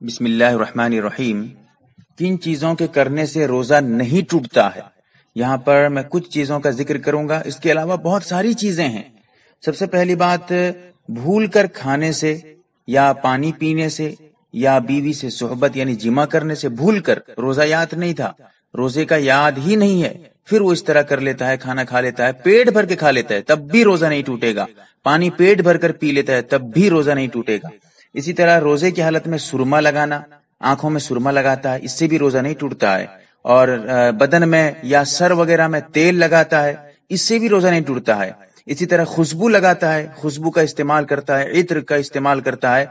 بسم اللہ الرحمن الرحیم۔ کن چیزوں کے کرنے سے روزہ نہیں ٹوٹتا ہے؟ یہاں پر میں کچھ چیزوں کا ذکر کروں گا۔ اس کے علاوہ بہت ساری چیزیں ہیں۔ سب سے پہلی بات، بھول کر کھانے سے یا پانی پینے سے یا بیوی سے صحبت یعنی جمع کرنے سے بھول کر روزہ یاد نہیں تھا۔ روزے کا یاد ہی نہیں ہے۔ پھر وہ اس طرح کر لیتا ہے، کھانا کھا لیتا ہے، پیٹ بھر کے کھا لیتا ہے، تب بھی روزہ نہیں ٹوٹے گا۔ پانی پیٹ بھر کر پی لیتا ہے، تب بھی روزہ نہیں ٹوٹے گا۔ اسی طرح روزے کی حالت میں سرما لگانا، آنکھوں میں سرما لگاتا ہے، اس سے بھی روزہ نہیں ٹوٹتا ہے۔ اور بدن میں یا سر وغیرہ میں تیل لگاتا ہے، اس سے بھی روزہ نہیں ٹوٹتا ہے۔ اسی طرح خوشبو لگاتا ہے، خوشبو کا استعمال کرتا ہے، عطر کا استعمال کرتا ہے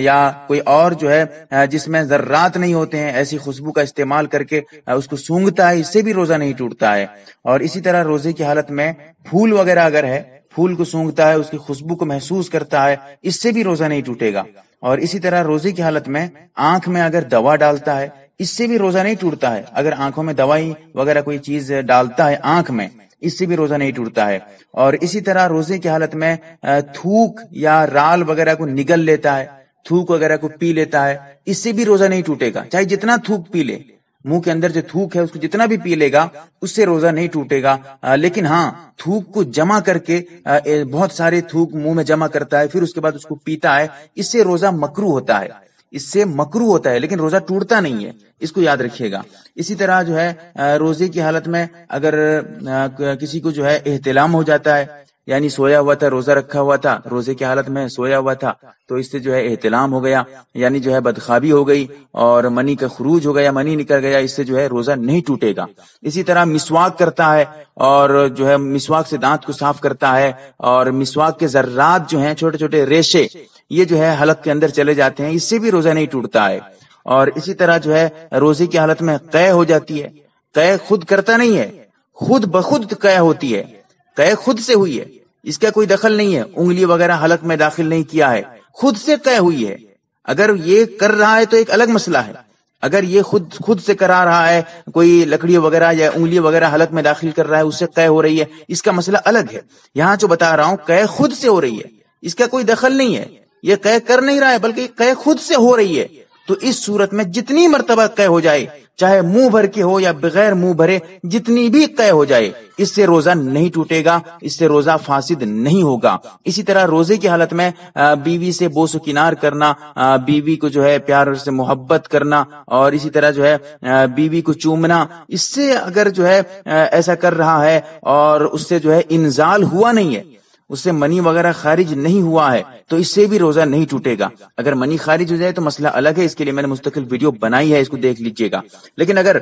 یا کوئی اور جو ہے جس میں ذرات نہیں ہوتے ہیں، ایسی خوشبو کا استعمال کر کے اس کو سونگتا ہے، اس سے بھی روزہ نہیں ٹوٹتا ہے۔ اور اسی طرح روزے کی حالت میں پھول وغیرہ اگر ہے پھول کو سونگتا ہے، اس کی خوشبو کو محسوس کرتا ہے، اس سے بھی روزہ نہیں ٹوٹے گا۔ اور اسی طرح روزے کی حالت میں آنکھ میں اگر دوا ڈالتا ہے، اس سے بھی روزہ نہیں ٹوٹتا ہے۔ اگر آنکھوں میں دوائی وغیرہ کوئی چیز ڈالتا ہے آنکھ میں، اس سے بھی روزہ نہیں ٹوٹتا ہے۔ اور اسی طرح روزے کی حالت میں تھوک یا رال وغیرہ کو نگل لیتا ہے، تھوک وغیرہ کو پی لیتا ہے، اس سے بھی روزہ نہیں ٹوٹے گا۔ چاہے جتنا تھوک پی لے۔ منہ کے اندر جو تھوک ہے، اس کو جتنا بھی پی لے گا، اس سے روزہ نہیں ٹوٹے گا۔ لیکن ہاں تھوک کو جمع کر کے بہت سارے تھوک منہ میں جمع کرتا ہے، پھر اس کے بعد اس کو پیتا ہے، اس سے روزہ مکرو ہوتا ہے۔ اس سے مکرو ہوتا ہے، لیکن روزہ ٹوٹتا نہیں ہے۔ اس کو یاد رکھیے گا۔ اسی طرح جو ہے روزے کی حالت میں اگر کسی کو جو ہے احتلام ہو جاتا ہے یعنی سویا ہوا تھا، روزہ رکھا ہوا تھا، روزے کی حالت میں سویا ہوا تھا، تو اس سے جو ہے احتلام ہو گیا یعنی جو ہے بدخوابی ہو گئی اور منی کا خروج ہو گیا، منی نکل گیا، اس سے جو ہے روزہ نہیں ٹوٹے گا۔ اسی طرح مسواک کرتا ہے اور جو ہے مسواک سے دانت کو صاف کرتا ہے اور مسواک کے ذرات جو ہیں، چھوٹے چھوٹے ریشے، یہ جو ہے حلق کے اندر چلے جاتے ہیں، اس سے بھی روزہ نہیں ٹوٹتا ہے۔ اور اسی طرح جو ہے روزے کی حالت میں قے ہو جاتی ہے۔ قے خود کرتا نہیں ہے، خود بخود قے ہوتی ہے۔ قے خود سے ہوئی ہے، اس کا کوئی دخل نہیں ہے، انگلی وغیرہ حلق میں داخل نہیں کیا ہے۔ خود سے طے ہوئی ہے۔ اگر یہ کر رہا ہے تو ایک الگ مسئلہ ہے۔ اگر یہ خود خود سے کرا رہا ہے، کوئی لکڑی وغیرہ یا انگلی وغیرہ حلق میں داخل کر رہا ہے، اس سے طے ہو رہی ہے، اس کا مسئلہ الگ ہے۔ یہاں جو بتا رہا ہوں قے خود سے ہو رہی ہے۔ اس کا کوئی دخل نہیں ہے۔ یہ قے کر نہیں رہا ہے، بلکہ قے خود سے ہو رہی ہے۔ تو اس صورت میں جتنی مرتبہ قے ہو جائے، چاہے منہ بھر کے ہو یا بغیر منہ بھرے، جتنی بھی قے ہو جائے، اس سے روزہ نہیں ٹوٹے گا، اس سے روزہ فاسد نہیں ہوگا۔ اسی طرح روزے کی حالت میں بیوی سے بوس و کنار کرنا بیوی کو جو ہے پیار سے محبت کرنا، اور اسی طرح جو ہے بیوی کو چومنا، اس سے اگر جو ہے ایسا کر رہا ہے اور اس سے جو ہے انزال ہوا نہیں ہے اس سے منی وغیرہ خارج نہیں ہوا ہے، تو اس سے بھی روزہ نہیں ٹوٹے گا۔ اگر منی خارج ہو جائے تو مسئلہ الگ ہے، اس کے لیے میں نے مستقل ویڈیو بنائی ہے، اس کو دیکھ لیجیے گا۔ لیکن اگر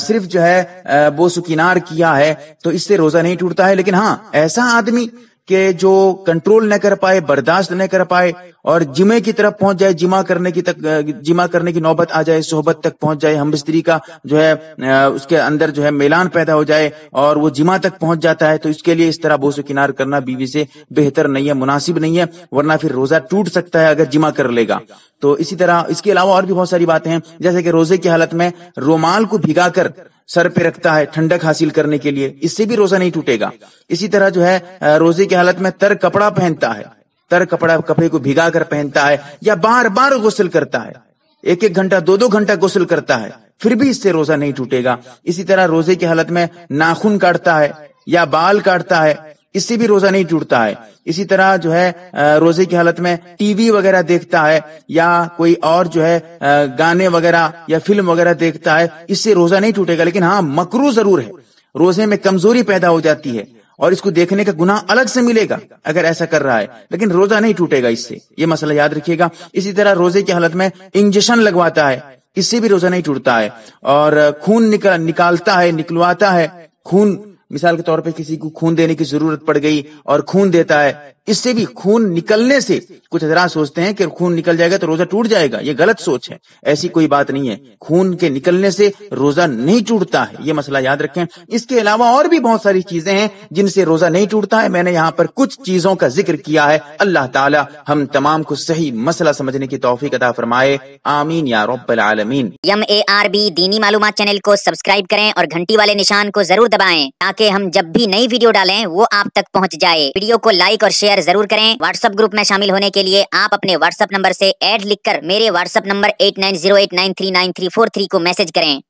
صرف جو ہے بوسکنار کیا ہے، تو اس سے روزہ نہیں ٹوٹتا ہے۔ لیکن ہاں ایسا آدمی کہ جو کنٹرول نہ کر پائے، برداشت نہ کر پائے اور جمعے کی طرف پہنچ جائے جمع کرنے کی تک جمع کرنے کی نوبت آ جائے، صحبت تک پہنچ جائے، ہم بستری کا جو ہے اس کے اندر جو ہے میلان پیدا ہو جائے اور وہ جمع تک پہنچ جاتا ہے تو اس کے لیے اس طرح بوسو کنار کرنا بیوی سے بہتر نہیں ہے، مناسب نہیں ہے، ورنہ پھر روزہ ٹوٹ سکتا ہے اگر جمع کر لے گا۔ تو اسی طرح اس کے علاوہ اور بھی بہت ساری باتیں ہیں۔ جیسے کہ روزے کی حالت میں رومال کو بھگا کر سر پہ رکھتا ہے ٹھنڈک حاصل کرنے کے لیے، اس سے بھی روزہ نہیں ٹوٹے گا۔ اسی طرح جو ہے روزے کی حالت میں تر کپڑا پہنتا ہے۔ تر کپڑا، کپڑے کو بھگا کر پہنتا ہے یا بار بار غسل کرتا ہے۔ ایک ایک گھنٹہ، دو دو گھنٹہ غسل کرتا ہے، پھر بھی اس سے روزہ نہیں ٹوٹے گا۔ اسی طرح روزے کی حالت میں ناخن کاٹتا ہے یا بال کاٹتا ہے۔ اس سے بھی روزہ نہیں ٹوٹتا ہے۔ اسی طرح جو ہے روزے کی حالت میں ٹی وی وغیرہ دیکھتا ہے یا کوئی اور جو ہے گانے وغیرہ یا فلم وغیرہ دیکھتا ہے، اس سے روزہ نہیں ٹوٹے گا۔ لیکن ہاں مکرو ضرور ہے۔ روزے میں کمزوری پیدا ہو جاتی ہے اور اس کو دیکھنے کا گناہ الگ سے ملے گا اگر ایسا کر رہا ہے۔ لیکن روزہ نہیں ٹوٹے گا اس سے۔ یہ مسئلہ یاد رکھیے گا۔ اسی طرح روزے کی حالت میں انجیکشن لگواتا ہے، اس سے بھی روزہ نہیں ٹوٹتا ہے۔ اور خون نکالتا ہے، نکلواتا ہے۔ خون مثال کے طور پہ کسی کو خون دینے کی ضرورت پڑ گئی اور خون دیتا ہے اس سے بھی خون نکلنے سے کچھ حضرات سوچتے ہیں کہ خون نکل جائے گا تو روزہ ٹوٹ جائے گا، یہ غلط سوچ ہے۔ ایسی کوئی بات نہیں ہے۔ خون کے نکلنے سے روزہ نہیں ٹوٹتا ہے۔ یہ مسئلہ یاد رکھیں۔ اس کے علاوہ اور بھی بہت ساری چیزیں ہیں جن سے روزہ نہیں ٹوٹتا ہے۔ میں نے یہاں پر کچھ چیزوں کا ذکر کیا ہے۔ اللہ تعالی ہم تمام کو صحیح مسئلہ سمجھنے کی توفیق عطا فرمائے۔ آمین یا رب العالمین۔ یم اے آر بی دینی معلومات چینل کو سبسکرائب کریں اور گھنٹی والے نشان کو ضرور دبائیں تاکہ تاکہ ہم جب بھی نئی ویڈیو ڈالیں وہ آپ تک پہنچ جائے۔ ویڈیو کو لائک اور شیئر ضرور کریں۔ واٹس اپ گروپ میں شامل ہونے کے لیے آپ اپنے واٹس اپ نمبر سے ایڈ لکھ کر میرے WhatsApp number eight nine zero eight nine three nine three four three کو میسج کریں۔